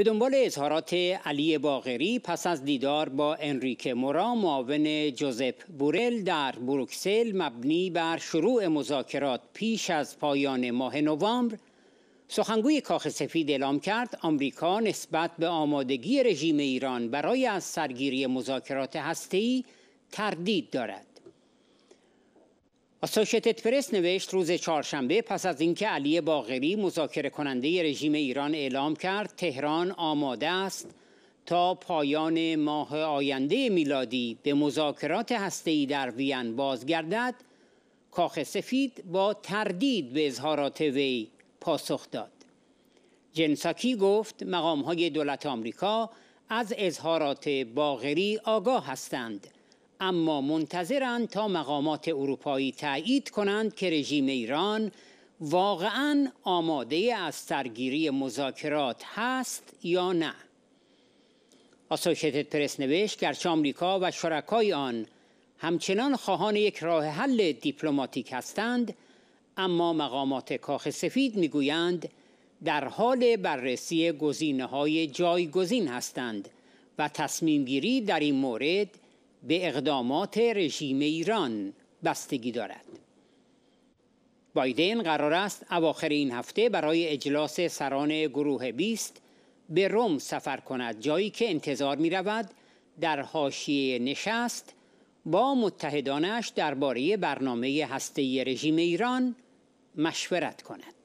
به دنبال اظهارات علی باغری پس از دیدار با انریک مورا معاون جوزپ بورل در بروکسل مبنی بر شروع مذاکرات پیش از پایان ماه نوامبر سخنگوی کاخ سفید اعلام کرد آمریکا نسبت به آمادگی رژیم ایران برای از سرگیری مذاکرات هسته‌ای تردید دارد. آسوشیتد پرس نوشت روز چهارشنبه پس از اینکه علی باغری مذاکره کننده رژیم ایران اعلام کرد تهران آماده است تا پایان ماه آینده میلادی به مذاکرات هسته‌ای در وین بازگردد. کاخ سفید با تردید به اظهارات وی پاسخ داد. جنساکی گفت مقام های دولت آمریکا از اظهارات باغری آگاه هستند. اما منتظرند تا مقامات اروپایی تایید کنند که رژیم ایران واقعا آماده از سرگیری مذاکرات هست یا نه. آسوشیتد پرس نوشت گرچه آمریکا و شرکای آن همچنان خواهان یک راه حل دیپلماتیک هستند اما مقامات کاخ سفید می‌گویند در حال بررسی گزینه های جایگزین هستند و تصمیم گیری در این مورد به اقدامات رژیم ایران بستگی دارد. بایدن قرار است اواخر این هفته برای اجلاس سران گروه بیست به روم سفر کند جایی که انتظار می رود در حاشیه نشست با متحدانش درباره برنامه هسته‌ای رژیم ایران مشورت کند.